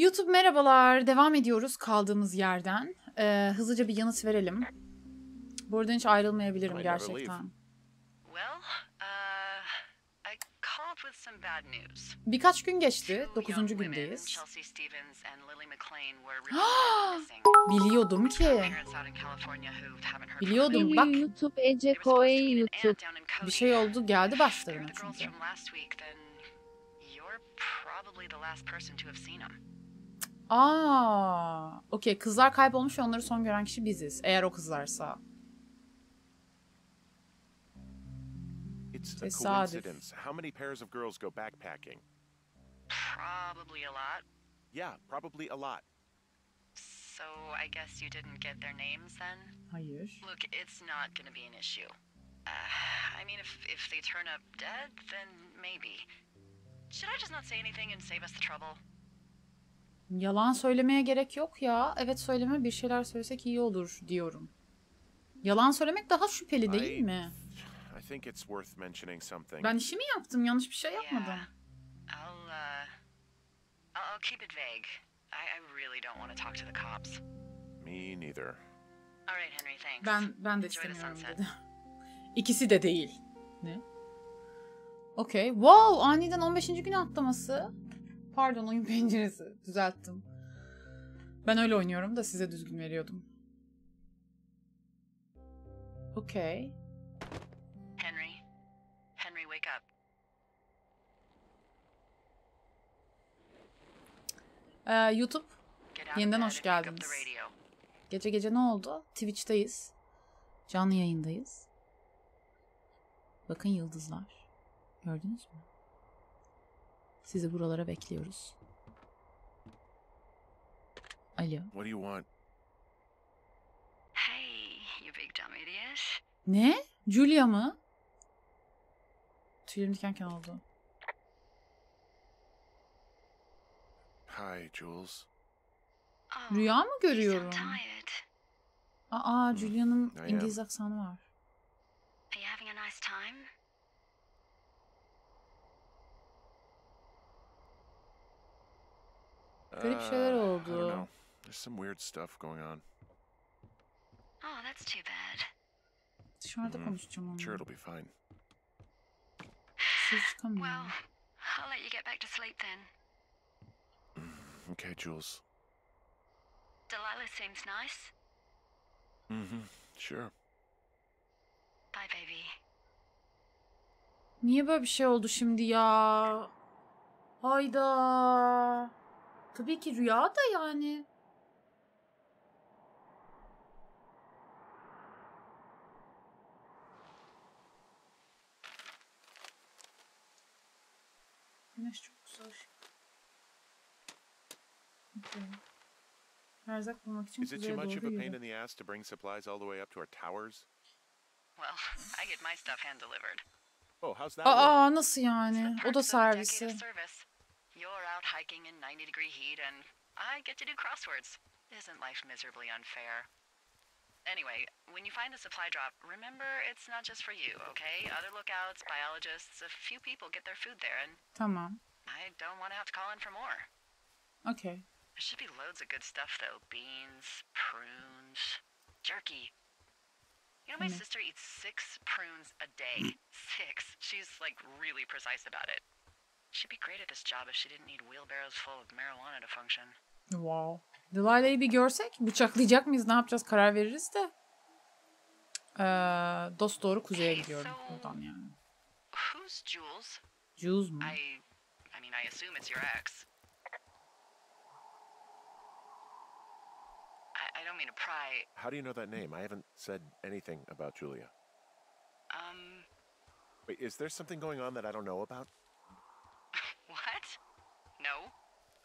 YouTube merhabalar. Devam ediyoruz kaldığımız yerden. Ee, hızlıca bir yanıt verelim. Buradan hiç ayrılmayabilirim gerçekten. Uh. Birkaç gün geçti. Dokuzuncu gündeyiz. Biliyordum ki. Biliyordum. Bak. YouTube Ece Koe YouTube. Bir şey oldu geldi başlarına çünkü. Aa, okey. Kızlar kaybolmuş ve onları son gören kişi biziz. Eğer o kızlarsa. It's a Tesadüf. coincidence. How many pairs of girls go backpacking? Probably a lot. Yeah, probably a lot. So I guess you didn't get their names then? Hayır. Look, it's not gonna be an issue. Uh, I mean, if if they turn up dead, then maybe. Should I just not say anything and save us the trouble? Yalan söylemeye gerek yok ya. Evet söyleme bir şeyler söylesek iyi olur diyorum. Yalan söylemek daha şüpheli değil mi? I think it's worth mentioning something. Ben işimi yaptım. Yanlış bir şey yapmadım. Yeah. I'll uh, I'll, keep it vague. I, I really don't want to talk to the cops. Me neither. All right, Henry, thanks. Ben ben de istemiyorum dedi. İkisi de değil. Ne? Okey. Wow, aniden 15. gün atlaması. Pardon oyun penceresi. Düzelttim. Ben öyle oynuyorum da size düzgün veriyordum. Okey. Henry, Henry, wake up. Ee, YouTube Yeniden hoş geldiniz. Gece gece ne oldu? Twitch'teyiz. Canlı yayındayız. Bakın yıldızlar. Gördünüz mü? Sizi buralara bekliyoruz. Alo. What do you want? Hey, you big dumb idiot. Ne? Julia mı? Tüylerim diken diken oldu. Hi, Jules. Oh, Rüya mı görüyorum? Aa, Julia'nın am. İngiliz aksanı var. Are you having a nice time? Garip şeyler Uh, I oldu. don't know. There's some weird stuff going on. Oh, that's too bad. Dışarıda Hmm. konuşacağım onunla. Sure, it'll be fine. Ses çıkamıyor. Well, I'll let you get back to sleep then. Okay, Jules. Delilah seems nice. Mm-hmm. Sure. Bye, baby. Niye böyle bir şey oldu şimdi ya? Hayda. Tabii ki rüya da yani. Güneş çok güzel. Okay. Erzak bulmak için Is it kuzeye too much of doğru a pain yürü. in the ass to bring supplies all the way up to our towers? Well, I get my stuff hand delivered. Oh, how's that? work? Aa nasıl It's yani? the O da perks of a decade servisi. of service. You're out hiking in 90 degree heat, and I get to do crosswords. Isn't life miserably unfair? Anyway, when you find a supply drop, remember it's not just for you, okay? Other lookouts, biologists, a few people get their food there, and Tamam. I don't want to have to call in for more. Okay. There should be loads of good stuff, though beans, prunes, jerky. You know, my Mm. sister eats six prunes a day. Six. She's like really precise about it. She'd be great at this job if she didn't need wheelbarrows full of marijuana to function. Wow. Delilah'yı bir görsek bıçaklayacak mıyız ne yapacağız karar veririz de. Ee, dost doğru kuzeye gidiyorum buradan yani. Who's Jules? Jules mu? I, I mean, I assume it's your ex. I, I don't mean to pry. How do you know that name? I haven't said anything about Julia. Um, Wait, is there something going on that I don't know about? What? No.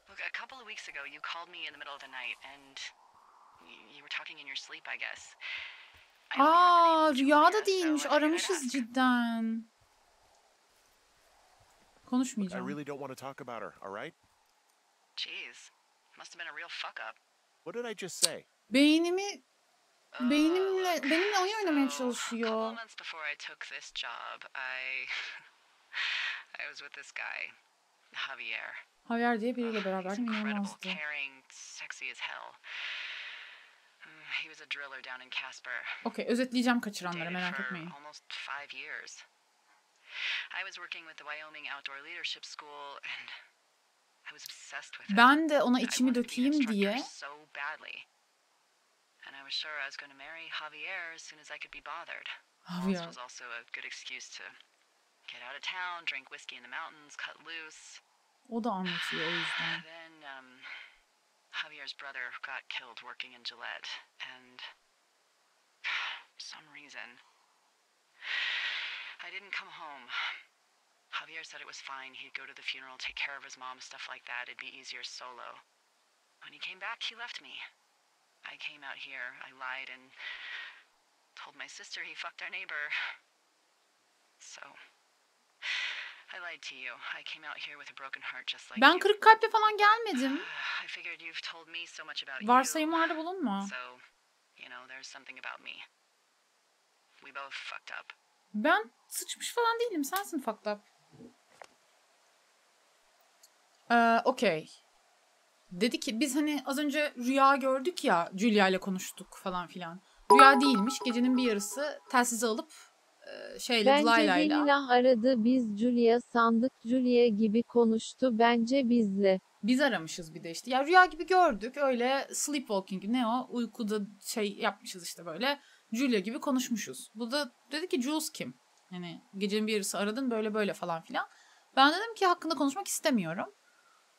Look, a couple of weeks ago, you called me in the middle of the night, and you were talking in your sleep, I guess. I only Aa heard Julia, rüyada so değilmiş. I figured I'd Aramışız ask. cidden. I really don't want to talk about her, all right? Jeez, must have been a real fuck up. What did I just say? Beynimi beynimle look, benimle oyun oynamaya so, A couple months before I took this job, I I was with this guy. Javier. Javier diye biriyle Ugh, beraber he's incredible, inanılmazdı. Mm. Okey özetleyeceğim kaçıranları merak etmeyin. Ben de ona içimi dökeyim diye. And I was sure I was going to marry Javier as soon as I could be bothered. Well, This Javier. was also a good excuse to get out of town, drink whiskey in the mountains, cut loose. O da anlatıyor o yüzden. Then um, Javier's brother got killed working in Gillette, and for some reason, I didn't come home. Javier said it was fine. He'd go to the funeral, take care of his mom, stuff like that. It'd be easier solo. When he came back, he left me. I came out here. I lied and told my sister he fucked our neighbor. So, Ben you. kırık kalple falan gelmedim. Varsayımlarda bulunma. So, you know, there's something about me. We both fucked up. Ben sıçmış falan değilim. Sensin fucked up. Ee, Okey. Dedi ki biz hani az önce rüya gördük ya Julia ile konuştuk falan filan. Rüya değilmiş. Gecenin bir yarısı telsizi alıp şeyle Bence Delilah'yla Delilah aradı biz Julia sandık Julia gibi konuştu bence bizle. biz aramışız bir de işte. Ya rüya gibi gördük. Öyle sleepwalking ne o? Uykuda şey yapmışız işte böyle. Julia gibi konuşmuşuz. Bu da dedi ki Jules kim? Hani gecenin bir yarısı aradın böyle böyle falan filan. Ben dedim ki hakkında konuşmak istemiyorum.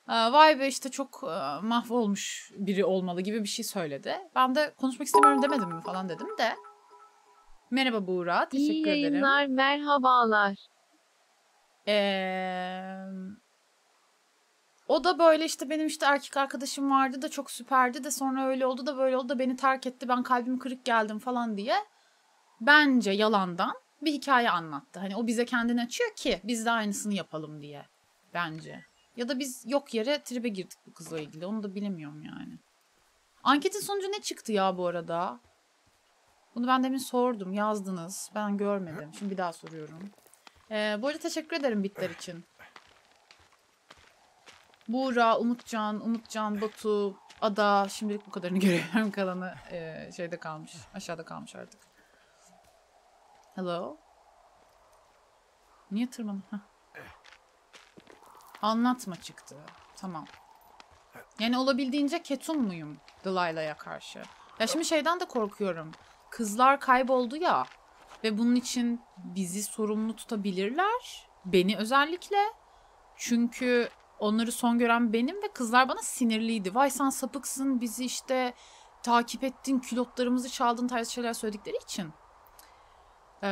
Vay be işte çok mahvolmuş biri olmalı gibi bir şey söyledi. Ben de konuşmak istemiyorum demedim mi falan dedim de. Merhaba Buğra. Teşekkür İyi ederim. yayınlar merhabalar. Ee, o da böyle işte benim işte erkek arkadaşım vardı da çok süperdi de sonra öyle oldu da böyle oldu da beni terk etti ben kalbim kırık geldim falan diye bence yalandan bir hikaye anlattı. Hani o bize kendini açıyor ki biz de aynısını yapalım diye bence. Ya da biz yok yere tribe girdik bu kızla ilgili onu da bilemiyorum yani. Anketin sonucu ne çıktı ya bu arada? Bunu ben demin sordum yazdınız ben görmedim şimdi bir daha soruyorum. Ee, bu arada teşekkür ederim bitler için. Buğra, Umutcan, Umutcan, Batu, Ada. Şimdilik bu kadarını görüyorum. Kalanı e, şeyde kalmış. Aşağıda kalmış artık. Hello? Niye tırmanı? Heh. Anlatma çıktı. Tamam. Yani olabildiğince ketum muyum Delilah'ya karşı? Ya şimdi şeyden de korkuyorum. Kızlar kayboldu ya. Ve bunun için bizi sorumlu tutabilirler. Beni özellikle. Çünkü onları son gören benim ve kızlar bana sinirliydi. Vay sen sapıksın bizi işte takip ettin, külotlarımızı çaldın tarzı şeyler söyledikleri için. Ee,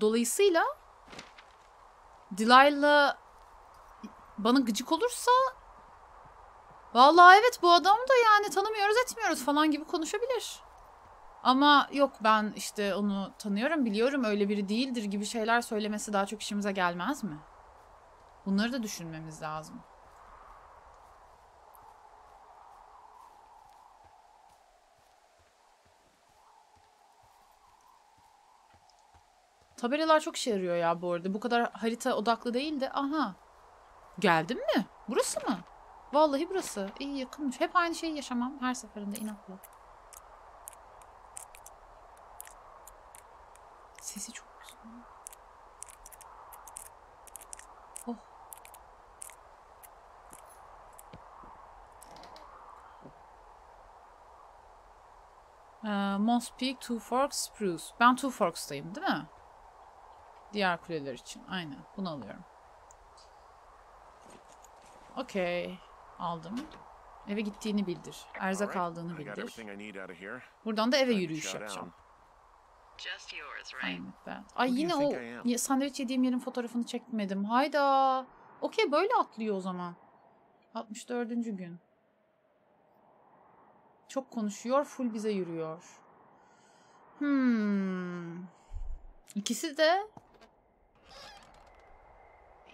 dolayısıyla Delilah bana gıcık olursa vallahi evet bu adam da yani tanımıyoruz etmiyoruz falan gibi konuşabilir. Ama yok ben işte onu tanıyorum biliyorum öyle biri değildir gibi şeyler söylemesi daha çok işimize gelmez mi? Bunları da düşünmemiz lazım. Tabelalar çok işe yarıyor ya bu arada. Bu kadar harita odaklı değil de. Aha. Geldin mi? Burası mı? Vallahi burası. İyi yakınmış. Hep aynı şeyi yaşamam her seferinde inatla. Sesi çok güzel. Oh. Ee, Moss Peak, Two Forks, Spruce. Ben Two Forks'tayım değil mi? Diğer kuleler için. Aynen. Bunu alıyorum. Okey. Aldım. Eve gittiğini bildir. Erzak aldığını bildir. Buradan da eve yürüyüş yapacağım. Just yours, right? Aynen ben. Ay yine o sandviç yediğim yerin fotoğrafını çekmedim. Hayda. Okey böyle atlıyor o zaman. 64. gün. Çok konuşuyor, full bize yürüyor. Hmm. İkisi de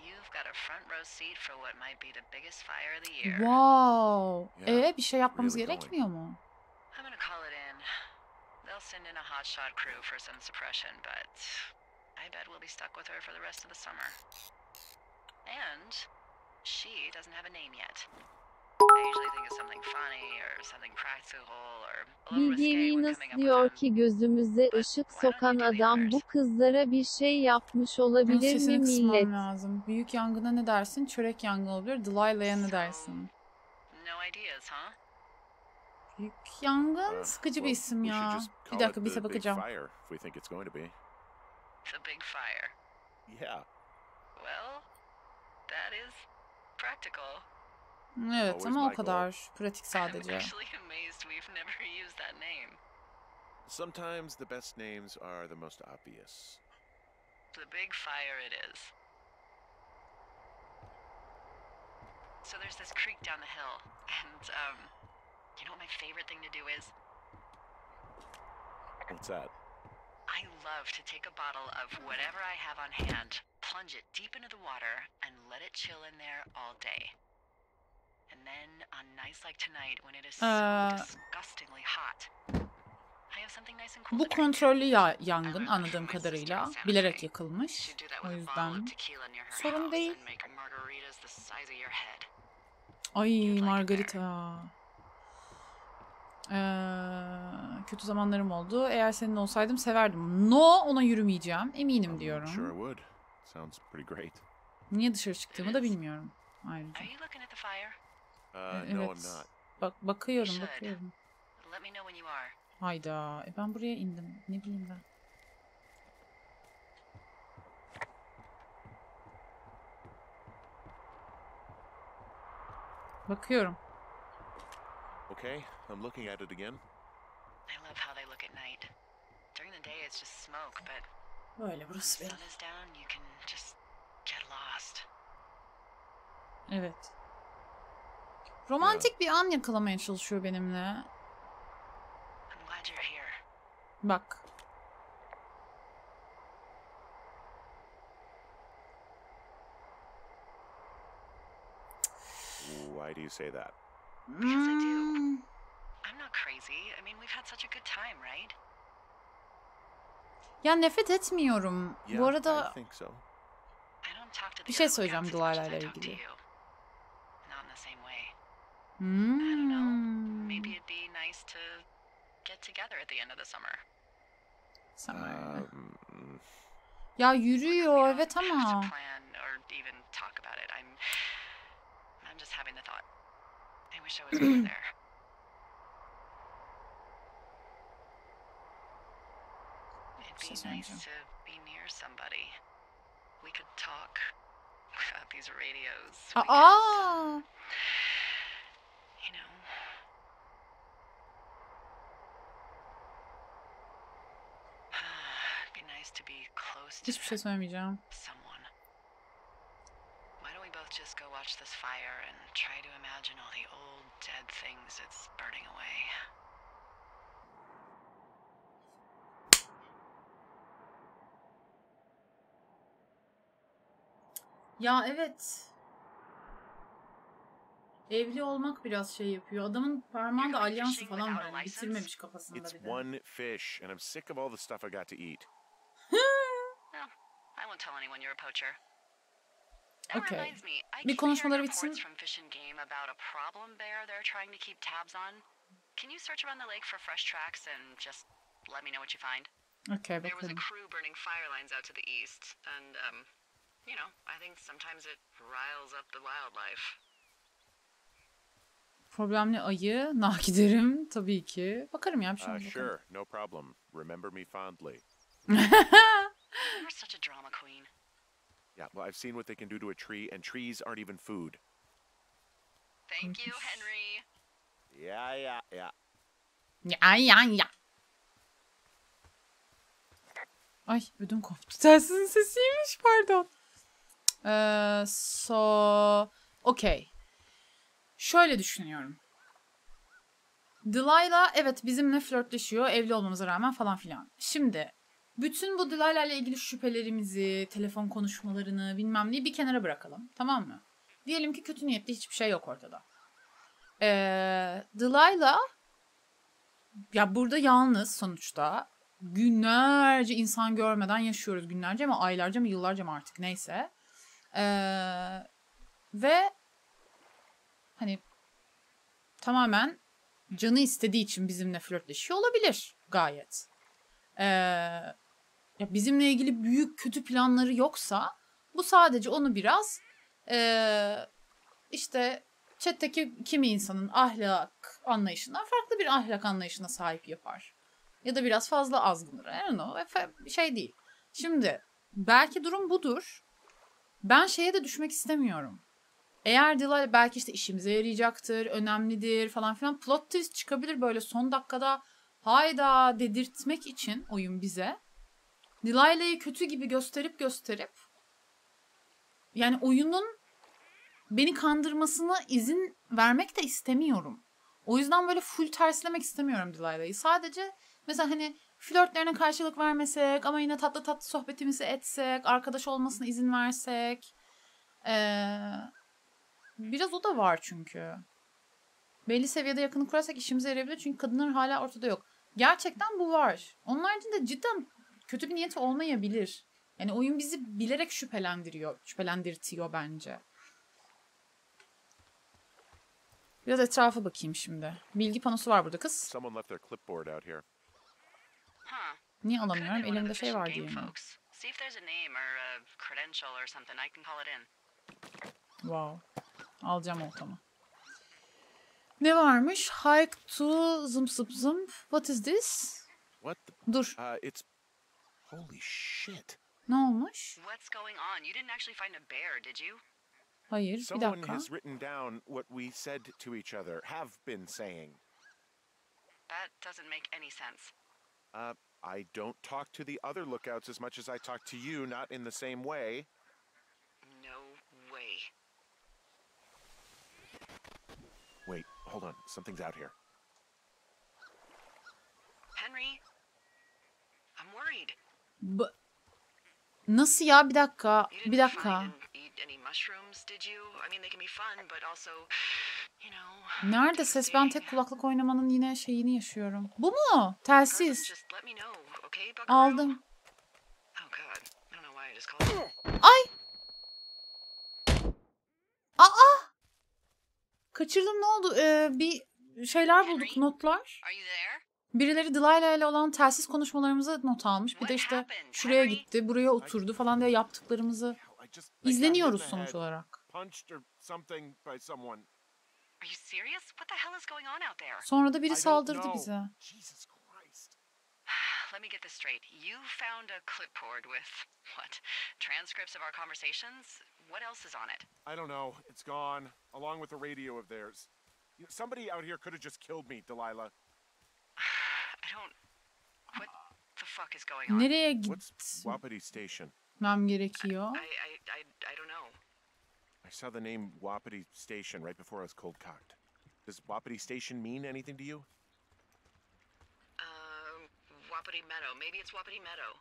You've got a front row seat for what might be the biggest fire of the year. wow. Yeah, E bir şey yapmamız really going. gerekmiyor mu? I'm gonna call it in. They'll send in a hotshot crew for some suppression, but I bet we'll be stuck with her for the rest of the summer. And She doesn't have a name yet. I usually think of something funny or something practical or a little risque Bilge when Venus coming up with diyor ki gözümüze ışık sokan adam bu kızlara bir şey yapmış olabilir mi millet? kısmam lazım. Büyük yangına ne dersin? Çörek yangını olabilir. Delilah'a ne dersin? No ideas, huh? Büyük yangın sıkıcı bir isim ya. just Bir call dakika it bize bakacağım. Fire if we think it's going to be. The big fire. Yeah. Well, that is practical. Evet Always ama o kadar pratik sadece. actually amazed we've never used that name. Sometimes the best names are the most obvious. The big fire it is. So there's this creek down the hill, and um, you know what my favorite thing to do is? What's that? I love to take a bottle of whatever I have on hand, plunge it deep into the water, and let it chill in there all day. And then on nights like tonight, when it is so Ee, disgustingly hot, I have something nice and cool Bu kontrollü ya yangın anladığım kadarıyla bilerek yakılmış. She'd do that O with a bottle yüzden of tequila near her sorun house değil. and make margaritas the size of your head. Ay Margarita. Ee, kötü zamanlarım oldu. Eğer senin olsaydım severdim. No ona yürümeyeceğim. Eminim diyorum. would. Sounds pretty great. Niye dışarı çıktığımı da bilmiyorum. Ayrıca. Are you looking at the fire? Uh, no, I'm Evet. not. Bak bakıyorum bakıyorum. Let me know when you are. Hayda. E ben buraya indim. Ne bileyim ben. Bakıyorum. Okay, I'm looking at it again. I love how they look at night. During the day, it's just smoke, but Böyle when the burası sun benim. is down, you can just get lost. Evet. Romantik bir an yakalamaya çalışıyor benimle. I'm glad you're here. Bak. Why do you say that? Because I do. Hmm, I'm not crazy. I mean, we've had such a good time, right? Ya nefret etmiyorum. Yeah, Bu I arada think so. I don't talk to the Bir şey other söyleyeceğim lookouts as much as Delilah'la I talk to ilgili. you. Not in the same way. I don't know. Hmm. Maybe it'd be nice to get together at the end of the summer. Summer. Um, Ya We yürüyor don't evet have to ama. plan or even talk about it. I'm I'm just having the thought. I wish I was over there. Be nice to be near somebody. We could talk without these radios. We could, you know. It'd be nice to be close to Hiçbir şey söylemeyeceğim. someone. Why don't we both just go watch this fire and try to imagine all the old dead things it's burning away? Ya evet. Evli olmak biraz şey yapıyor. Adamın parmağında alyansı falan var. Yani bitirmemiş kafasında it's bir de. one fish, and I'm sick of all the stuff I got to eat. Well, I won't tell anyone you're a poacher. Okay. Bir konuşmaları bitsin. from Fish and Game about a problem bear they're trying to keep tabs on. Can you search around the lake for fresh tracks and just let me know what you find? Okey There was a bakalım. crew burning fire lines out to the east, and um, you know, I think sometimes it riles up the wildlife. Problemli ayı, nakiderim tabii ki. Bakarım ya bir şey Uh, olmaz, bakarım. sure, no problem. Remember me fondly. You're such a drama queen. Yeah, well, I've seen what they can do to a tree, and trees aren't even food. Thank you, Henry. Yeah, yeah, yeah. Ya ya ya. Ay ödüm koptu. Telsizin sesiymiş pardon. Ee, so okey. Şöyle düşünüyorum. Delilah evet bizimle flörtleşiyor evli olmamıza rağmen falan filan. Şimdi bütün bu Delilah ile ilgili şüphelerimizi, telefon konuşmalarını bilmem neyi bir kenara bırakalım. Tamam mı? Diyelim ki kötü niyetli hiçbir şey yok ortada. Ee, Delilah ya burada yalnız sonuçta günlerce insan görmeden yaşıyoruz günlerce mi aylarca mı yıllarca mı artık neyse. Ee, Ve hani tamamen canı istediği için bizimle flörtleşiyor olabilir gayet. Ee, ya bizimle ilgili büyük kötü planları yoksa bu sadece onu biraz ee, işte chat'teki kimi insanın ahlak anlayışından farklı bir ahlak anlayışına sahip yapar. Ya da biraz fazla azgındır. I don't know. Şey değil. Şimdi belki durum budur. Ben şeye de düşmek istemiyorum. Eğer Delilah belki işte işimize yarayacaktır, önemlidir falan filan. Plot twist çıkabilir böyle son dakikada hayda dedirtmek için oyun bize. Delilah'ı kötü gibi gösterip gösterip yani oyunun beni kandırmasına izin vermek de istemiyorum. O yüzden böyle full terslemek istemiyorum Delilah'ı. Sadece mesela hani flörtlerine karşılık vermesek ama yine tatlı tatlı sohbetimizi etsek, arkadaş olmasına izin versek. Ee, biraz o da var çünkü. Belli seviyede yakınlık kurarsak işimize yarayabilir çünkü kadınlar hala ortada yok. Gerçekten bu var. Onun haricinde cidden kötü bir niyeti olmayabilir. Yani oyun bizi bilerek şüphelendiriyor, şüphelendirtiyor bence. Biraz etrafa bakayım şimdi. Bilgi panosu var burada kız. Someone left their clipboard out here. Huh. Niye Could have alamıyorum? been one of Elimde the şey var game diye mi? See if there's a name or a credential or something. I can call it in. Wow. Alacağım oltamı. Ne varmış? Hike to zım zım zım. What is this? What the? Dur. Uh, it's. Holy shit. Ne olmuş? What's going on? You didn't actually find a bear, did you? Hayır. Bir Someone dakika. has written down what we said to each other, have been saying. That doesn't make any sense. Uh, I don't talk to the other lookouts as much as I talk to you, not in the same way. No way. Wait, hold on. Something's out here. Henry, I'm worried. B- Nasıl ya? Bir dakika. Bir dakika. Any mushrooms, did you? I mean, they can be fun, but also, you know. Nerede ses? Ben tek kulaklık oynamanın yine şeyini yaşıyorum. Bu mu? Telsiz. Aldım. Oh. Ay! Aa! Kaçırdım ne oldu? Ee, bir şeyler bulduk notlar. Birileri Delilah ile olan telsiz konuşmalarımızı not almış. Bir de işte şuraya gitti, buraya oturdu falan diye yaptıklarımızı I just I got hit in izleniyoruz sonuç olarak. Punched or something by someone. Are you serious? What the hell is going on out there? Sonra da I biri don't saldırdı know. bize. Jesus Christ. Let me get this straight. You found a clipboard with what? Transcripts of our conversations? What else is on it? I don't know. It's gone, along with the radio of theirs. You know, somebody out here could have just killed me, Delilah. I don't. What the fuck is going on? Nereye What's gitmem Wapiti Station? Gerekiyor? I, I, I, I don't know. I saw the name Wapiti Station right before I was cold cocked. Does Wapiti Station mean anything to you? Um, Wapiti Meadow. Maybe it's Wapiti Meadow.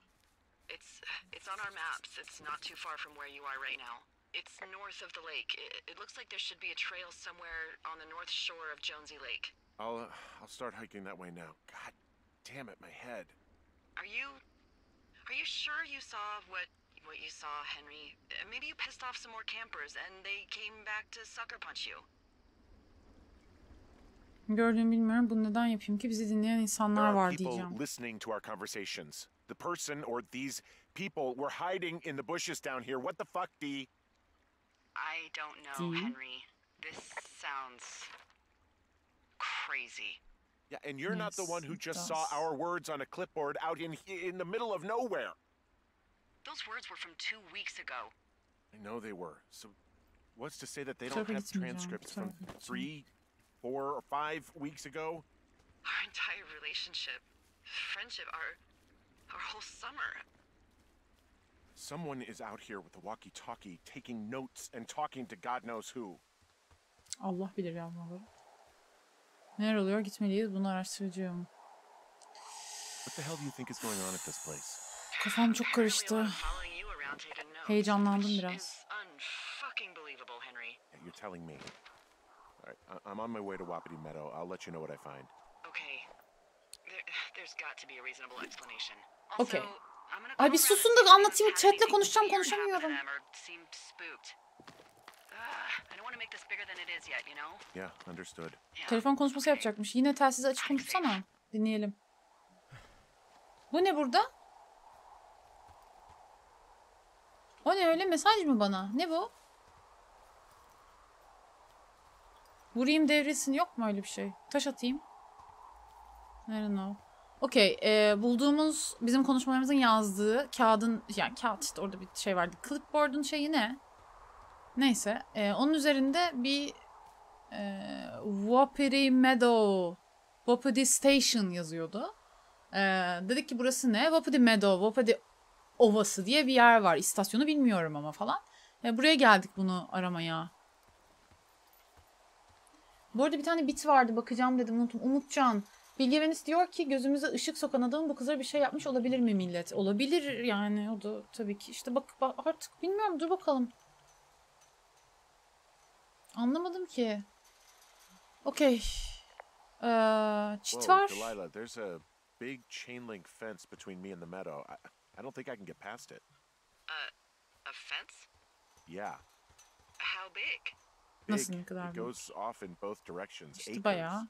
It's it's on our maps. It's not too far from where you are right now. It's north of the lake. It, it looks like there should be a trail somewhere on the north shore of Jonesy Lake. I'll uh, I'll start hiking that way now. God damn it, my head. Are you are you sure you saw what what you saw, Henry? Uh, Maybe you pissed off some more campers and they came back to sucker punch you. Gördüğümü bilmiyorum. Bunu neden yapayım ki? Bizi dinleyen insanlar var diyeceğim. listening to our conversations. The person or these people were hiding in the bushes down here. What the fuck, Dee? I don't know, Dee? Henry. This sounds crazy. Yeah, and you're not the one who it just saw our words on a clipboard out in in the middle of nowhere. Those words were from two weeks ago. I know they were. So, what's to say that they don't have transcripts from three, four, or five weeks ago? Our entire relationship, friendship, our our whole summer. Someone is out here with a walkie-talkie, taking notes and talking to God knows who. Allah bilir yavruları. Neler oluyor? Gitmeliyiz. Bunu araştıracağım. What the hell do you think is going on at this place? Kafam çok karıştı. Heyecanlandım biraz. you're telling me. All right, I- I'm on my way to Wapiti Meadow. I'll let you know what I find. Okay. There, there's got to be a reasonable explanation. Also, Okay. Ay bir susun da anlatayım. Chatle konuşacağım, konuşamıyorum. Ah, I don't want to make this bigger than it is yet, you know? Yeah, understood. Yeah. Telefon konuşması yapacakmış. Yine telsizi açık konuşsana. Dinleyelim. Bu ne burada? O ne öyle mesaj mı bana? Ne bu? Vurayım devrilsin yok mu öyle bir şey? Taş atayım. I don't know. Okey. e, bulduğumuz bizim konuşmalarımızın yazdığı kağıdın yani kağıt işte orada bir şey vardı. Clipboard'un şeyi ne? Neyse. e, onun üzerinde bir e, Wapiti Meadow Wapiti Station yazıyordu. E, dedik ki burası ne? Wapiti Meadow, Wapiti Ovası diye bir yer var. İstasyonu bilmiyorum ama falan. E, buraya geldik bunu aramaya. Bu arada bir tane bit vardı bakacağım dedim unuttum. Umutcan. Bilge Venice diyor ki gözümüze ışık sokan adam bu kızlara bir şey yapmış olabilir mi millet? Olabilir yani o da tabii ki. İşte bak, bak artık bilmiyorum dur bakalım. Anlamadım ki. Okey. Ee, çit var. Delilah, there's a big chain link fence between me and the meadow. I, I don't think I can get past it. A fence? Yeah. How big? Big. Nasıl ne kadar it büyük? goes off in both directions. İşte acres. bayağı.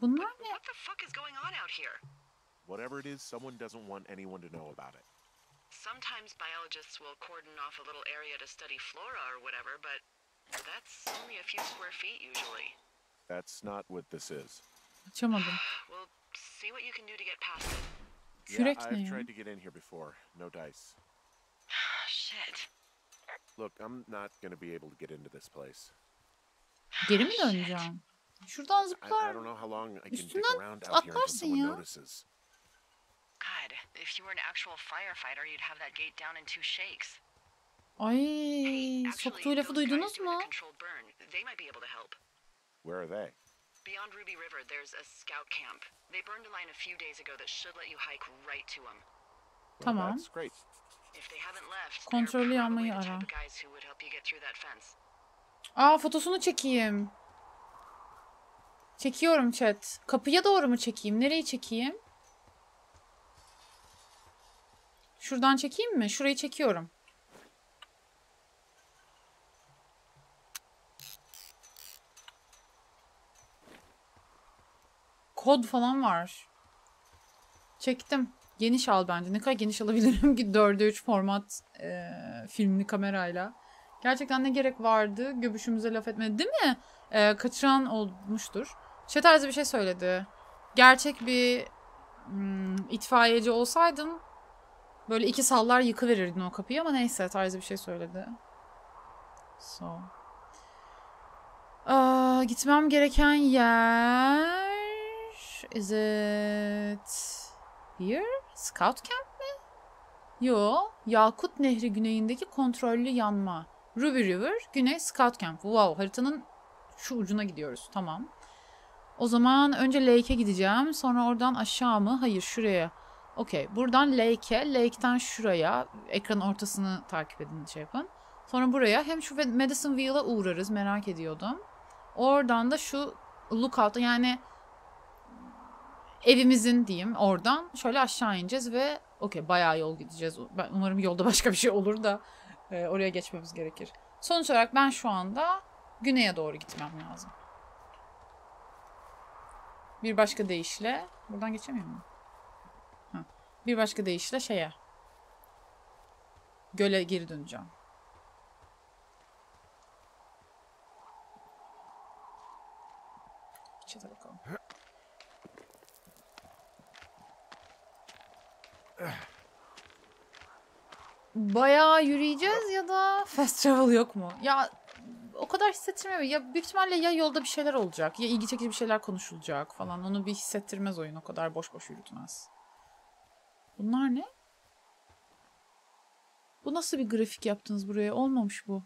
Bunlar ne? What the fuck is going on out here? Whatever it is, someone doesn't want anyone to know about it. Sometimes biologists will cordon off a little area to study flora or whatever, but that's only a few square feet usually. That's not what this is. Açamadım. We'll see what you can do to get past it. Kürek yeah, ne I've ya? tried to get in here before. No dice. Ah, shit. Look, I'm not going to be able to get into this place. Geri mi ah, döneceğim? Şuradan I, I zıplar. don't know how long I can dick Üstünden around out here until atlarsın someone ya. notices. God, if you were an actual firefighter, you'd have that gate down in two shakes. Ay Hey, actually, soktuğu lafı those guys duydunuz doing mu? the controlled burn, they might be able to help. Where are they? Beyond Ruby River, there's a scout camp. They burned a line a few days ago that should let you hike right to them. Tamam. That's great. If they haven't left, Kontrollü the ara. type of guys who would help you get through that fence. Aa fotosunu çekeyim. Çekiyorum chat. Kapıya doğru mu çekeyim? Nereyi çekeyim? Şuradan çekeyim mi? Şurayı çekiyorum. Kod falan var. Çektim. Geniş al bence. Ne kadar geniş alabilirim ki 4'e 3 format e, filmli kamerayla. Gerçekten ne gerek vardı göbüşümüze laf etmedi değil mi? E, kaçıran olmuştur. Şey tarzı bir şey söyledi. Gerçek bir hmm, itfaiyeci olsaydın böyle iki sallar yıkıverirdin o kapıyı ama neyse tarzı bir şey söyledi. So. Aa, gitmem gereken yer is it here? Scout camp mi? Yo, Yakut Nehri güneyindeki kontrollü yanma. Ruby River, güney Scout Camp. Wow, haritanın şu ucuna gidiyoruz. Tamam. O zaman önce Lake'e gideceğim. Sonra oradan aşağı mı? Hayır, şuraya. Okey. Buradan Lake'e, Lake'ten şuraya. Ekranın ortasını takip edin, şey yapın. Sonra buraya. Hem şu Medicineville'a uğrarız. Merak ediyordum. Oradan da şu Lookout'a yani evimizin diyeyim oradan şöyle aşağı ineceğiz ve okey bayağı yol gideceğiz. Ben umarım yolda başka bir şey olur da e, oraya geçmemiz gerekir. Sonuç olarak ben şu anda güneye doğru gitmem lazım. Bir başka deyişle buradan geçemiyor muyum? Bir başka deyişle şeye göle geri döneceğim. Çete bakalım. Bayağı yürüyeceğiz ya da fast travel yok mu? Ya o kadar hissettirmiyor. Ya büyük ihtimalle ya yolda bir şeyler olacak ya ilgi çekici bir şeyler konuşulacak falan. Onu bir hissettirmez oyun. O kadar boş boş yürütmez. Bunlar ne? Bu nasıl bir grafik yaptınız buraya? Olmamış bu.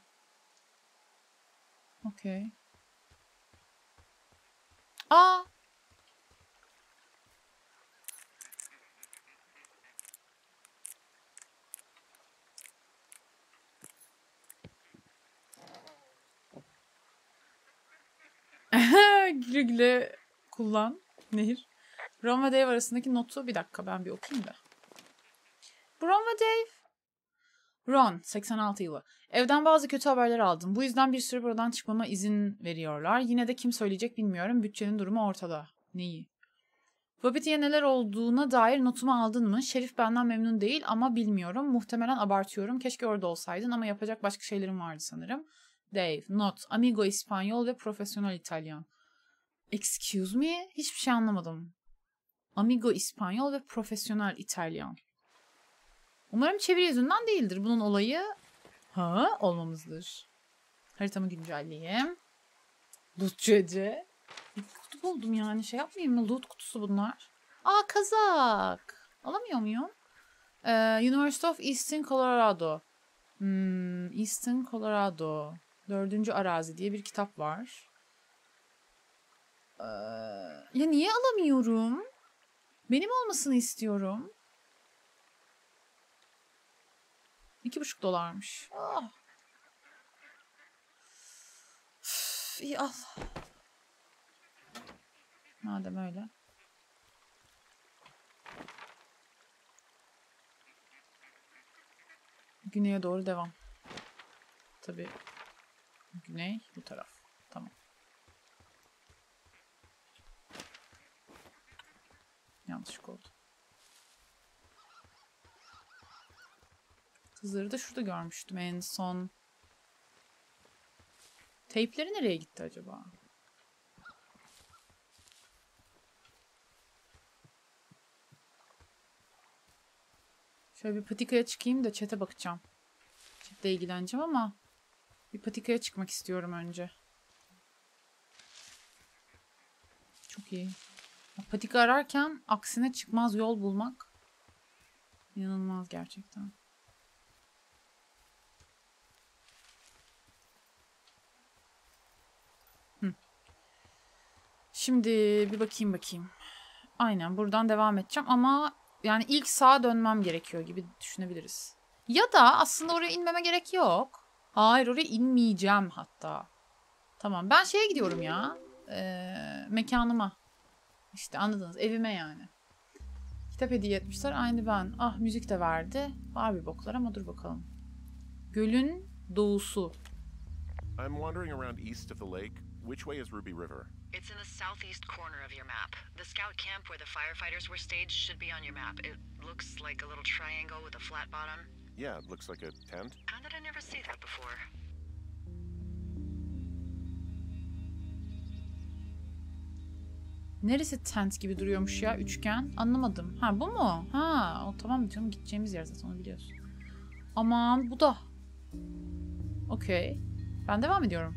Okey. Aa! güle güle kullan Nehir. Ron ve Dave arasındaki notu bir dakika ben bir okuyayım da. Bu Ron ve Dave Ron 86 yılı. Evden bazı kötü haberler aldım. Bu yüzden bir süre buradan çıkmama izin veriyorlar. Yine de kim söyleyecek bilmiyorum. Bütçenin durumu ortada. Neyi? Wappeti'ye neler olduğuna dair notumu aldın mı? Şerif benden memnun değil ama bilmiyorum. Muhtemelen abartıyorum. Keşke orada olsaydın ama yapacak başka şeylerim vardı sanırım. Dave, not, amigo İspanyol ve profesyonel İtalyan. Excuse me? Hiçbir şey anlamadım. Amigo İspanyol ve profesyonel İtalyan. Umarım çeviri yüzünden değildir. Bunun olayı ha olmamızdır. Haritamı güncelleyeyim. Lootçu Ece. Kutu buldum yani. Şey yapmayayım mı? Loot kutusu bunlar. Aa kazak. Alamıyor muyum? Ee, University of Eastern Colorado. Hmm, Eastern Colorado. Dördüncü Arazi diye bir kitap var. Ee, ya niye alamıyorum? Benim olmasını istiyorum. İki buçuk dolarmış. Ah. Üf, iyi al. Madem öyle. Güneye doğru devam. Tabii. Güney bu taraf. Tamam. Yanlışlık oldu. Kızları da şurada görmüştüm en son. Teypleri nereye gitti acaba? Şöyle bir patikaya çıkayım da çete bakacağım. Chatle ilgileneceğim ama bir patikaya çıkmak istiyorum önce. Çok iyi. Patika ararken aksine çıkmaz yol bulmak inanılmaz gerçekten. Şimdi bir bakayım bakayım. Aynen buradan devam edeceğim ama yani ilk sağa dönmem gerekiyor gibi düşünebiliriz. Ya da aslında oraya inmeme gerek yok. Hayır oraya inmeyeceğim hatta. Tamam ben şeye gidiyorum ya. Ee, mekanıma. İşte anladınız evime yani. Kitap hediye etmişler aynı ben. Ah müzik de verdi. Var bir boklar ama dur bakalım. Gölün doğusu. I'm wandering around east of the lake. Which way is Ruby River? It's in the southeast corner of your map. The scout camp where the firefighters were staged should be on your map. It looks like a little triangle with a flat bottom. Yeah, it looks like a tent. How did I never see that before? Neresi tent gibi duruyormuş ya üçgen? Anlamadım. Ha bu mu? Ha o tamam canım gideceğimiz yer zaten onu biliyorsun. Aman bu da. Okey. Ben devam ediyorum.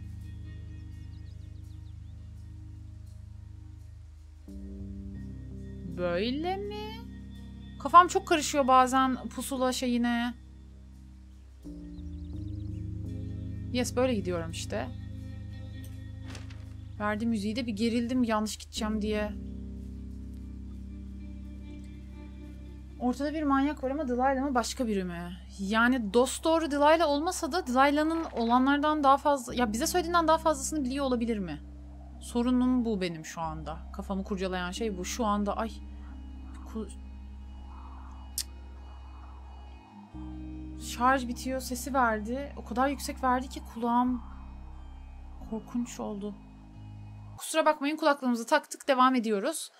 Böyle mi? Kafam çok karışıyor bazen pusula şeyine. Yes böyle gidiyorum işte. Verdi müziği de bir gerildim yanlış gideceğim diye. Ortada bir manyak var ama Delilah mı başka biri mi? Yani dost doğru Delilah olmasa da Delilah'ın olanlardan daha fazla... Ya bize söylediğinden daha fazlasını biliyor olabilir mi? Sorunum bu benim şu anda. Kafamı kurcalayan şey bu. Şu anda ay... Şarj bitiyor sesi verdi. O kadar yüksek verdi ki kulağım korkunç oldu. Kusura bakmayın kulaklığımızı taktık devam ediyoruz.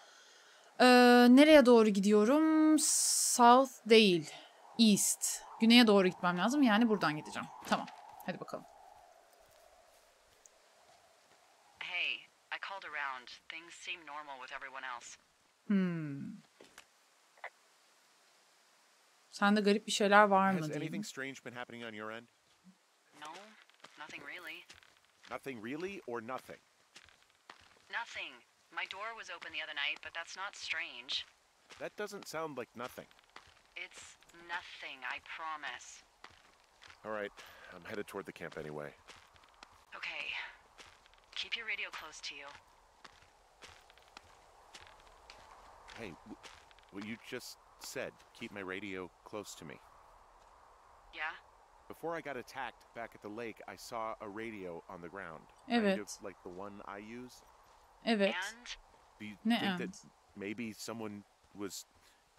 Ee, nereye doğru gidiyorum? South değil. East. Güneye doğru gitmem lazım. Yani buradan gideceğim. Tamam. Hadi bakalım. Hey, I called around. Things seem normal with everyone else. Hmm. Sende garip bir şeyler var mı Has anything strange been happening on your end? No, nothing really. Nothing really or nothing? Nothing. My door was open the other night, but that's not strange. That doesn't sound like nothing. It's nothing, I promise. All right, I'm headed toward the camp anyway. Okay. Keep your radio close to you. Hey, will you just said, keep my radio close to me. Yeah? Before I got attacked back at the lake, I saw a radio on the ground. Kind of like the one I use. Evet. And Do you Ne think and? that maybe someone was,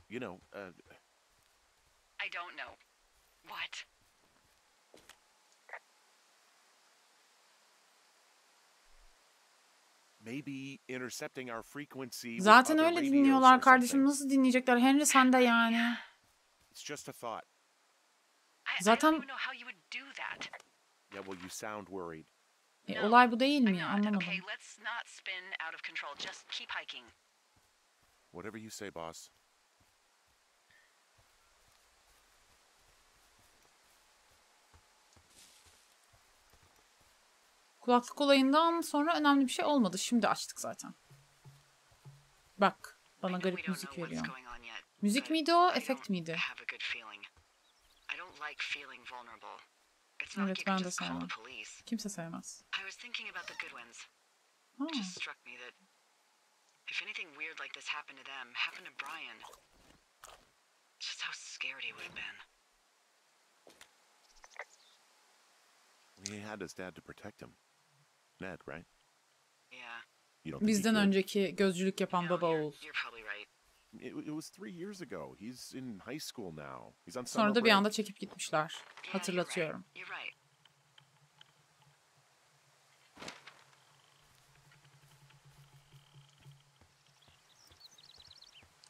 you know, uh, I don't know. What? Zaten öyle dinliyorlar kardeşim. Nasıl dinleyecekler? Henry sen de yani. Zaten e, olay bu değil mi? Anlamadım. Whatever you say, boss. Kulaklık olayından sonra önemli bir şey olmadı. Şimdi açtık zaten. Bak. Bana garip müzik veriyor. Müzik miydi o? Efekt miydi? Evet ben de sevmem. Kimse sevmez. He had his dad to protect him. Ned, right? Yeah. You don't Bizden önceki gözcülük yapan no, baba oğul. Sonra da bir anda çekip gitmişler. Hatırlatıyorum.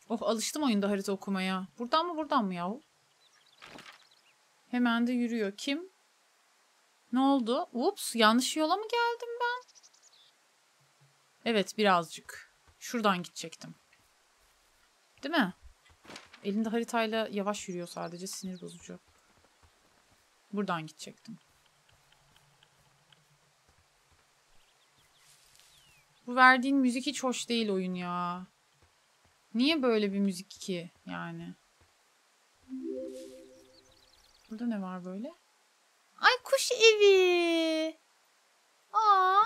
Oh alıştım oyunda harita okumaya. Buradan mı buradan mı yahu? Hemen de yürüyor. Kim? Ne oldu? Ups yanlış yola mı geldim ben? Evet birazcık. Şuradan gidecektim. Değil mi? Elinde haritayla yavaş yürüyor sadece sinir bozucu. Buradan gidecektim. Bu verdiğin müzik hiç hoş değil oyun ya. Niye böyle bir müzik ki yani? Burada ne var böyle? kuş evi. Aa,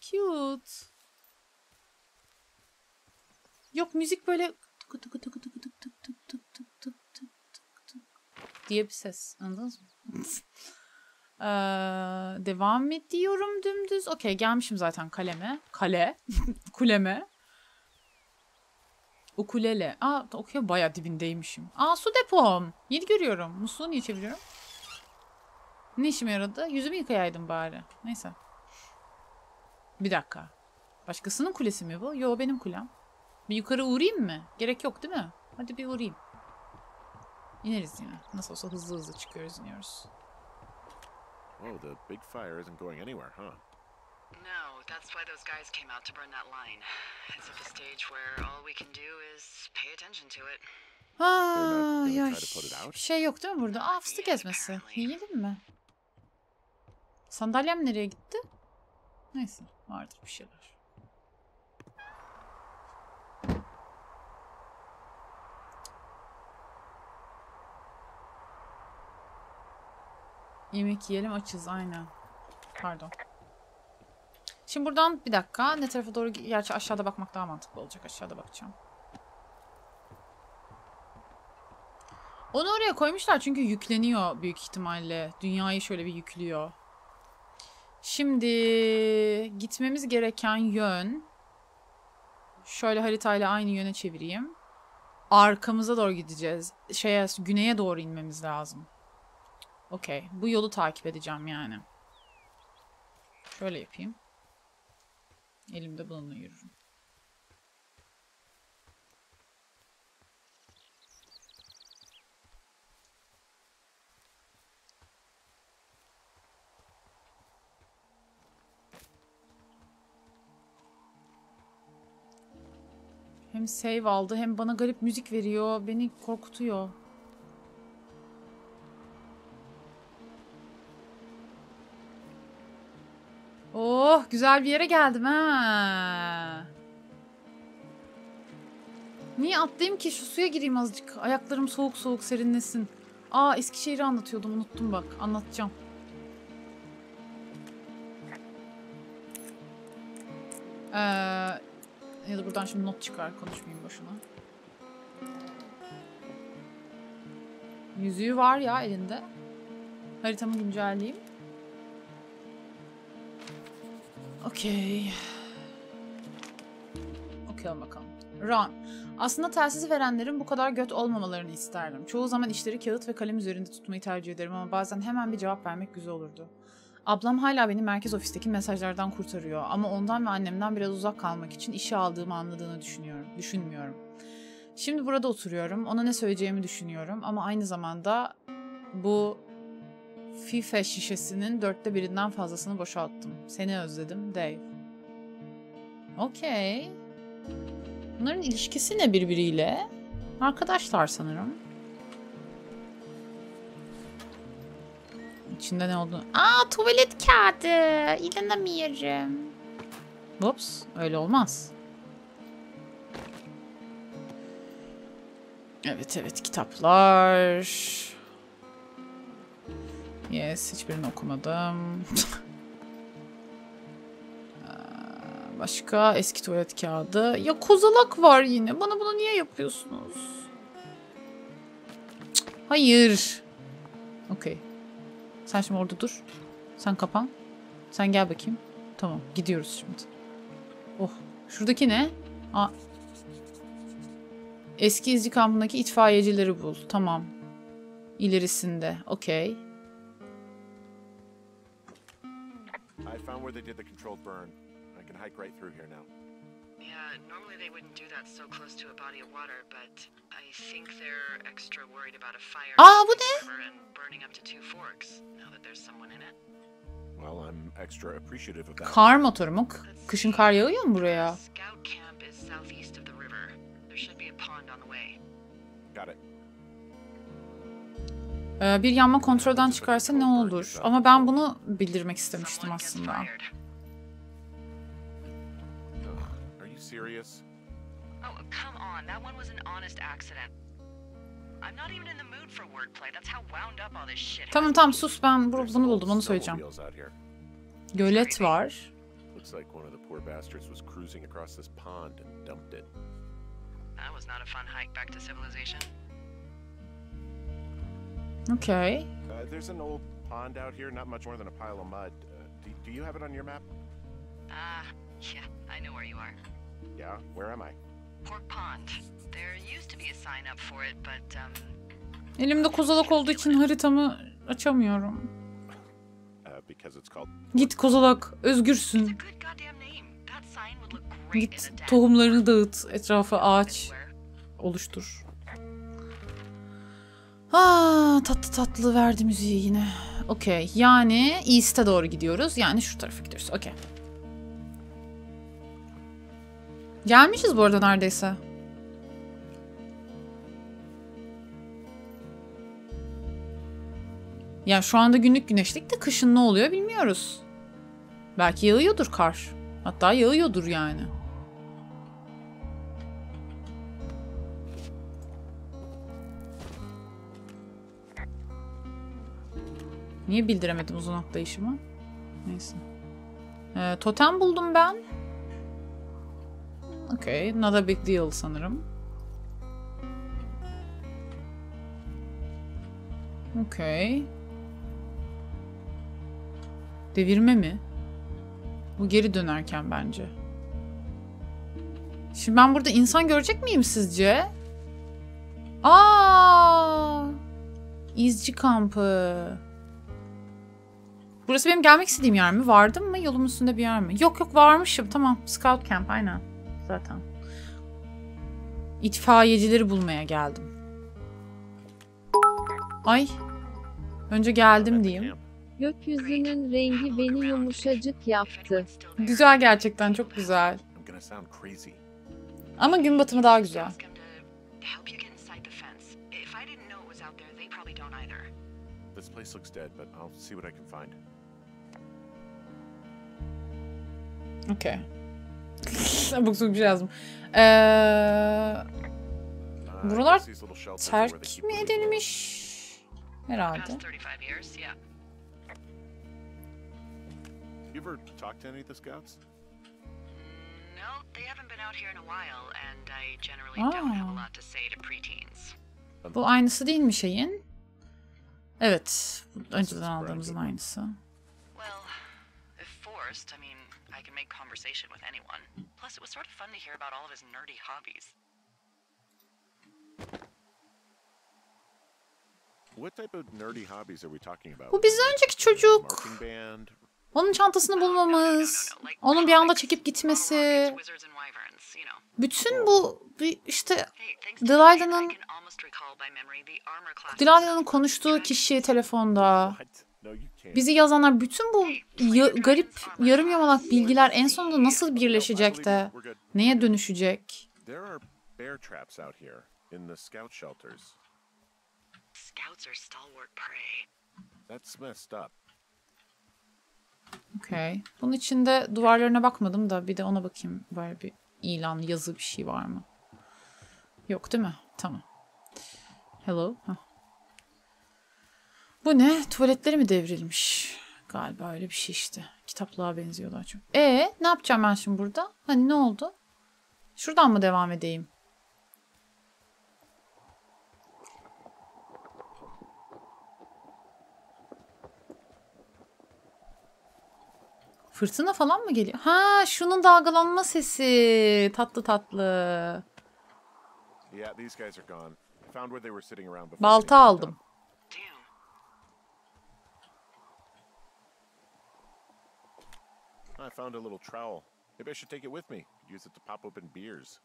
cute. Yok müzik böyle diye bir ses. Anladınız mı? ee, devam ediyorum dümdüz. Okey gelmişim zaten kaleme. Kale. Kuleme. Ukulele. Aa okuyor baya dibindeymişim. Aa su depom. Yeni görüyorum. Musluğu niye çeviriyorum? Ne işime yaradı? Yüzümü yıkayaydım bari. Neyse. Bir dakika. Başkasının kulesi mi bu? Yo benim kulem. Bir yukarı uğrayayım mı? Gerek yok değil mi? Hadi bir uğrayayım. İneriz yine. Nasıl olsa hızlı hızlı çıkıyoruz iniyoruz. Oh, the big fire isn't going anywhere, huh? No, that's why those guys came out to burn that line. It's at the stage where all we can do is pay attention to it. Gonna ya try to put it out? bir şey yok değil mi burada? Aa fıstık ezmesi. Yiyelim mi? Sandalyem nereye gitti? Neyse vardır bir şeyler. Yemek yiyelim açız aynen. Pardon. Şimdi buradan bir dakika ne tarafa doğru gerçi aşağıda bakmak daha mantıklı olacak. Aşağıda bakacağım. Onu oraya koymuşlar çünkü yükleniyor büyük ihtimalle. Dünyayı şöyle bir yüklüyor. Şimdi gitmemiz gereken yön şöyle haritayla aynı yöne çevireyim. Arkamıza doğru gideceğiz. Şeye güneye doğru inmemiz lazım. Okey. Bu yolu takip edeceğim yani. Şöyle yapayım. Elimde bununla yürürüm. Hem save aldı hem bana garip müzik veriyor. Beni korkutuyor. Oh güzel bir yere geldim ha. Niye atlayayım ki? Şu suya gireyim azıcık. Ayaklarım soğuk soğuk serinlesin. Aa Eskişehir'i anlatıyordum unuttum bak. Anlatacağım. Ee, ya da buradan şimdi not çıkar konuşmayayım boşuna. Yüzüğü var ya elinde. Haritamı güncelleyeyim. Okey. Okuyalım bakalım. Run. Aslında telsizi verenlerin bu kadar göt olmamalarını isterdim. Çoğu zaman işleri kağıt ve kalem üzerinde tutmayı tercih ederim ama bazen hemen bir cevap vermek güzel olurdu. Ablam hala beni merkez ofisteki mesajlardan kurtarıyor ama ondan ve annemden biraz uzak kalmak için işe aldığımı anladığını düşünüyorum. Düşünmüyorum. Şimdi burada oturuyorum. Ona ne söyleyeceğimi düşünüyorum ama aynı zamanda bu FIFA şişesinin dörtte birinden fazlasını boşalttım. Seni özledim Dave. Okey. Bunların ilişkisi ne birbiriyle? Arkadaşlar sanırım. İçinde ne olduğunu... Aa tuvalet kağıdı. İnanamıyorum. Ups öyle olmaz. Evet evet kitaplar. Yes hiçbirini okumadım. Başka eski tuvalet kağıdı. Ya kozalak var yine. Bana bunu niye yapıyorsunuz? Hayır. Okey. Sen şimdi orada dur. Sen kapan. Sen gel bakayım. Tamam gidiyoruz şimdi. Oh. Şuradaki ne? Aa. Eski izci kampındaki itfaiyecileri bul. Tamam. İlerisinde. Okey. I found where they did the controlled burn. I can hike right through here now. Yeah, normally they wouldn't do that so close to a body of water, but I think they're extra worried about a fire Aa, bu ne? and burning up to two forks now that there's someone in it. Well, I'm extra appreciative of that. Kar motoru mu? Kışın kar yağıyor mu buraya? Scout camp is southeast of the river. There should be a pond on the way. Got it. Ee, bir yanma kontrolden çıkarsa ne olur? Ama ben bunu bildirmek istemiştim Someone gets aslında. Serious? Oh, come on. That one was an honest accident. I'm not even in the mood for wordplay. That's how wound up all this shit Tamam has tamam sus ben bu- bunu buldum onu söyleyeceğim. snowmobiles out here. Gölet var. Looks like one of the poor bastards was cruising across this pond and dumped it. That was not a fun hike back to civilization. Okey. Uh, there's an old pond out here, not much more than a pile of mud. Uh, do, do you have it on your map? Ah, yeah, I know where you are. Yeah, where am I? Pork Pond. There used to be a sign up for it, but um, Elimde kozalak olduğu için haritamı açamıyorum. Uh, because it's called. Git kozalak, özgürsün. Git tohumlarını dağıt, etrafa ağaç oluştur. Aa, tatlı tatlı verdi müziği yine. Okey. Yani East'e doğru gidiyoruz. Yani şu tarafa gidiyoruz. Okey. Gelmişiz bu arada neredeyse. Ya şu anda günlük güneşlik de kışın ne oluyor bilmiyoruz. Belki yağıyordur kar. Hatta yağıyordur yani. Niye bildiremedim uzun atlayışımı? Neyse. Ee, totem buldum ben. Okay, not a big deal sanırım. Okay. Devirme mi? Bu geri dönerken bence. Şimdi ben burada insan görecek miyim sizce? Aa! İzci kampı. Burası benim gelmek istediğim yer mi? Vardım mı? Yolumun üstünde bir yer mi? Yok yok varmışım. Tamam. Scout Camp aynen. Zaten. İtfaiyecileri bulmaya geldim. Ay. Önce geldim diyeyim. Gökyüzünün rengi beni yumuşacık yaptı. Güzel gerçekten çok güzel. Ama gün batımı daha güzel. This place looks dead, but I'll see what I can find. Okey. Abuk bir şey yazdım. Ee, Buralar terk mi edilmiş? Herhalde. Past 35 years, yeah. You ever talk to any of the scouts? No, they haven't been out here in a while, and I generally don't have a lot to say to preteens. Bu aynısı değil mi şeyin? Evet. Önceden aldığımızın aynısı. Well, if forced, I mean, I can make conversation with anyone. Plus, it was sort of fun to hear about all of his nerdy hobbies. What type of nerdy hobbies are we talking about? Bu bizden önceki çocuk. Onun çantasını bulmamız. Onun bir anda çekip gitmesi. Bütün bu bir işte Delilah'ın Delilah'ın konuştuğu kişi telefonda. Bizi yazanlar bütün bu ya- garip yarım yamalak bilgiler en sonunda nasıl birleşecek de neye dönüşecek? Okay. Bunun içinde duvarlarına bakmadım da bir de ona bakayım. Böyle bir ilan, yazı bir şey var mı? Yok değil mi? Tamam. Hello. Hah. Bu ne? Tuvaletleri mi devrilmiş? Galiba öyle bir şey işte. Kitaplığa benziyor daha çok. E ne yapacağım ben şimdi burada? Hani ne oldu? Şuradan mı devam edeyim? Fırtına falan mı geliyor? Ha, şunun dalgalanma sesi. Tatlı tatlı. Yeah, these found a little trowel. Maybe I should take it with me. Use it to pop open beers.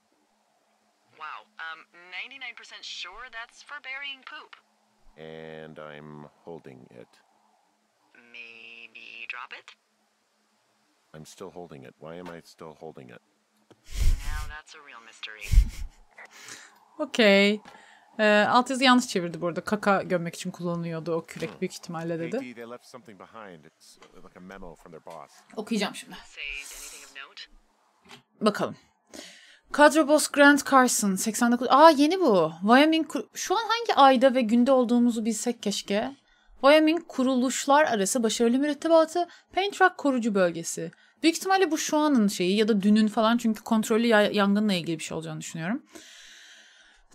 Wow. Um, 99% sure that's for burying poop. And I'm holding it. Maybe drop it? I'm still holding it. Why am I still holding it? Now that's a real mystery. Okey. Ee, altyazı yanlış çevirdi bu arada. Kaka gömmek için kullanılıyordu o kürek büyük ihtimalle dedi. Okuyacağım şimdi. Bakalım. Kadro Boss Grant Carson 89. Aa yeni bu. Wyoming şu an hangi ayda ve günde olduğumuzu bilsek keşke. Wyoming kuruluşlar arası başarılı mürettebatı Paint Rock korucu bölgesi. Büyük ihtimalle bu şu anın şeyi ya da dünün falan çünkü kontrollü ya- yangınla ilgili bir şey olacağını düşünüyorum.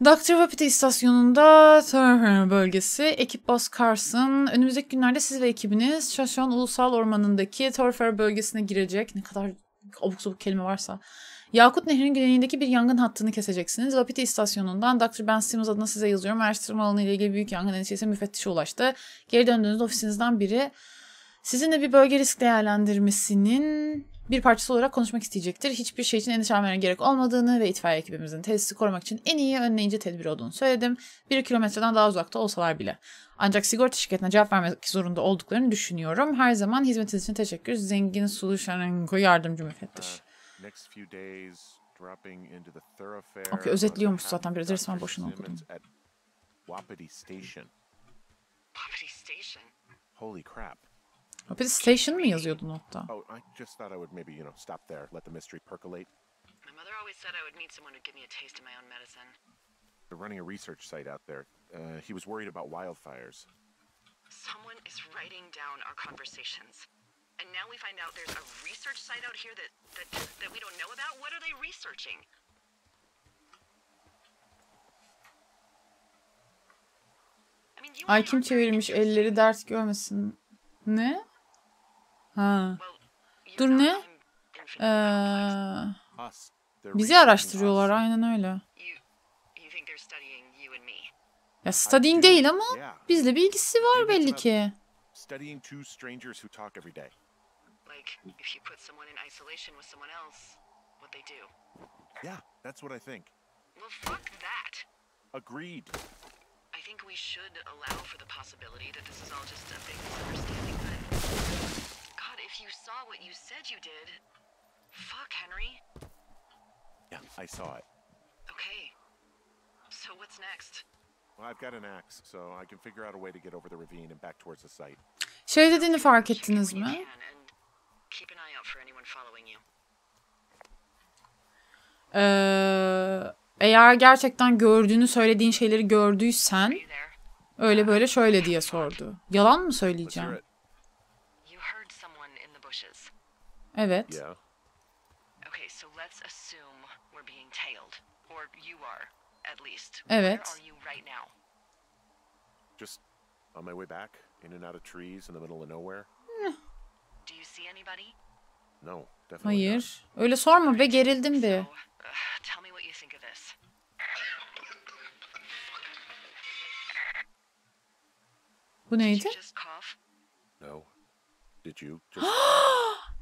Dr. Wapiti istasyonunda Thurber bölgesi. Ekip Boss Carson. Önümüzdeki günlerde siz ve ekibiniz Shoshone Ulusal Ormanı'ndaki Thurber bölgesine girecek. Ne kadar abuk sabuk kelime varsa. Yakut Nehri'nin güneyindeki bir yangın hattını keseceksiniz. Wapiti istasyonundan Dr. Ben Simmons adına size yazıyorum. Araştırma alanı ile ilgili büyük yangın endişesi müfettişe ulaştı. Geri döndüğünüzde ofisinizden biri sizinle bir bölge risk değerlendirmesinin bir parçası olarak konuşmak isteyecektir. Hiçbir şey için endişelenmeye gerek olmadığını ve itfaiye ekibimizin tesisi korumak için en iyi önleyici tedbir olduğunu söyledim. Bir kilometreden daha uzakta olsalar bile. Ancak sigorta şirketine cevap vermek zorunda olduklarını düşünüyorum. Her zaman hizmetiniz için teşekkür. Zengin Sulu Şarenko yardımcı müfettiş. Okey, özetliyormuş zaten, biraz resmen boşuna okudum. Wapiti Station. Holy crap. Wapiti Station mı yazıyordu notta? Oh, I just thought I would maybe, you know, stop there, let the mystery percolate. My mother always said I would meet someone who'd give me a taste of my own medicine. They're running a research site out there. Uh, he was worried about wildfires. Someone is writing down our conversations. And now we find out there's a research site out here that, that, that we don't know about? What are they researching? I Ay kim çevirmiş elleri dert görmesin. Ne? Ha. Dur ne? Ee, bizi araştırıyorlar aynen öyle. You, you think they're studying you and me? Ya studying değil ama bizle bir ilgisi var belli ki. Studying two strangers who talk every day. Like, if you put someone in isolation with someone else, what they do? Yeah, that's what I think. Well, fuck that. Agreed. I think we should allow for the possibility that this is all just a big misunderstanding, but... God, if you saw what you said you did... Fuck, Henry. Yeah, I saw it. Okay. So what's next? Well, I've got an axe, so I can figure out a way to get over the ravine and back towards the site. Şey dediğini fark ettiniz mi? can, and keep an eye out for anyone following you. Ee, eğer gerçekten gördüğünü söylediğin şeyleri gördüysen öyle böyle şöyle diye sordu. Yalan mı söyleyeceğim? it. You heard someone in the bushes. Evet. Yeah. Okay, so let's assume we're being tailed. Or you are, at least. Evet. Where are you right now? Just on my way back, in and out of trees in the middle of nowhere. Do you see anybody? No, definitely not. Hayır. Öyle sorma be gerildim bir. Uh, tell me what you think of this. Bu Did neydi? you just cough? No. Did you? Just...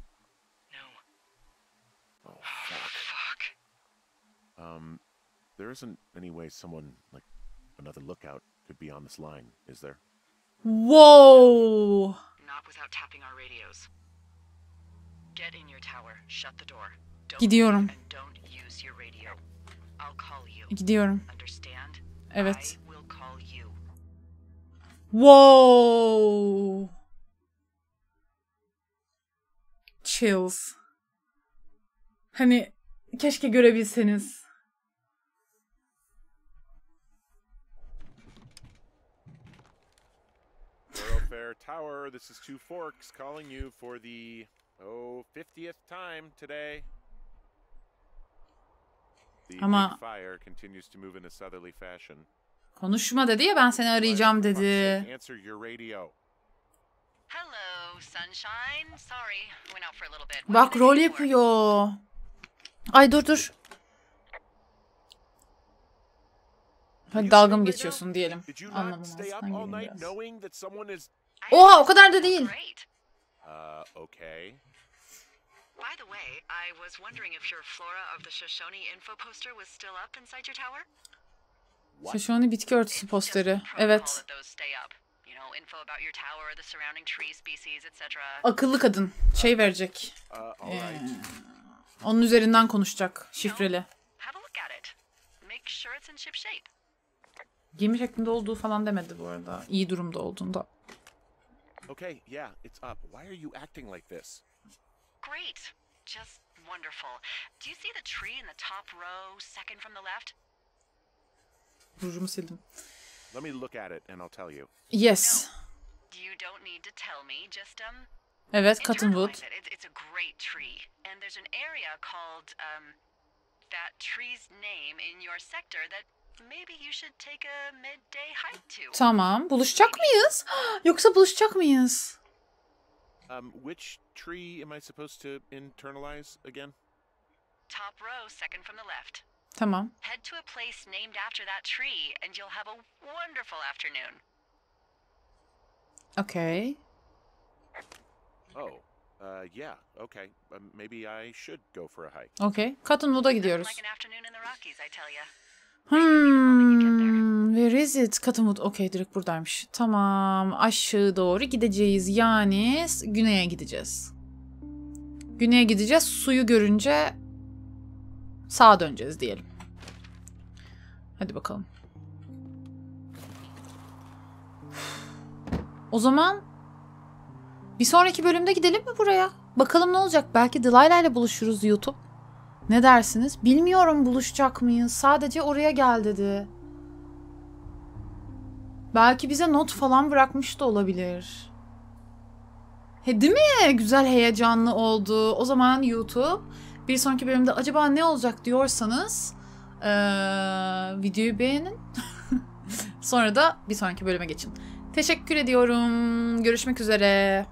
Um, there isn't any way someone, like, another lookout could be on this line, is there? Wow. Not without tapping our radios. Get in your tower. Shut the door. Don't Gidiyorum. And don't use your radio. I'll call you. Gidiyorum. Understand? Evet. I will call you. Wow. Chills. Hani keşke görebilseniz. Tower, this is Two Forks calling you for the, oh, 50th time today. The Ama- fire continues to move in a southerly fashion. Konuşma dedi ya ben seni arayacağım dedi. Answer your radio. Hello, sunshine. Sorry, went out for a little bit. Bak rol yapıyor. Ay dur dur. Hadi dalga mı geçiyorsun diyelim. Biraz. Oha, o kadar da değil. Uh, okay? By the way, I was wondering if your Flora of the Shoshone info poster was still up inside your tower. Shoshone bitki örtüsü posteri. Evet. that those stay up. You know, info about your tower, the surrounding tree species, etc. Akıllı kadın. Şey verecek. Uh, Ee, onun üzerinden konuşacak. Şifreli. Have a look at it. Make sure it's in ship shape. Gemi şeklinde olduğu falan demedi bu arada. İyi durumda olduğunda. Okay, yeah, it's up. Why are you acting like this? Great. Just wonderful. Do you see the tree in the top row, second from the left? Let me look at it and I'll tell you. Yes. You don't need to tell me. Just um, Evet Cottonwood. internalize it. It's, it's a great tree, and there's an area called um, that tree's name in your sector that maybe you should take a midday hike to. Tamam. Buluşacak mıyız? Yoksa buluşacak mıyız? Um, which tree am I supposed to internalize again? Top row, second from the left. Tamam. Head to a place named after that tree, and you'll have a wonderful afternoon. Okay. Oh, uh, yeah, okay. Um, maybe I should go for a hike. Okay. Cottonwood'a Nothing gidiyoruz. like an afternoon in the Rockies, I tell ya. Hmm, where is it? Cottonwood. Okay, direkt buradaymış. Tamam. Aşağı doğru gideceğiz. Yani güneye gideceğiz. Güneye gideceğiz. Suyu görünce sağa döneceğiz diyelim. Hadi bakalım. O zaman bir sonraki bölümde gidelim mi buraya? Bakalım ne olacak? Belki Delilah ile buluşuruz YouTube. Ne dersiniz? Bilmiyorum buluşacak mıyız? Sadece oraya gel dedi. Belki bize not falan bırakmış da olabilir. He, değil mi? Güzel heyecanlı oldu. O zaman YouTube bir sonraki bölümde acaba ne olacak diyorsanız eee, videoyu beğenin. Sonra da bir sonraki bölüme geçin. Teşekkür ediyorum. Görüşmek üzere.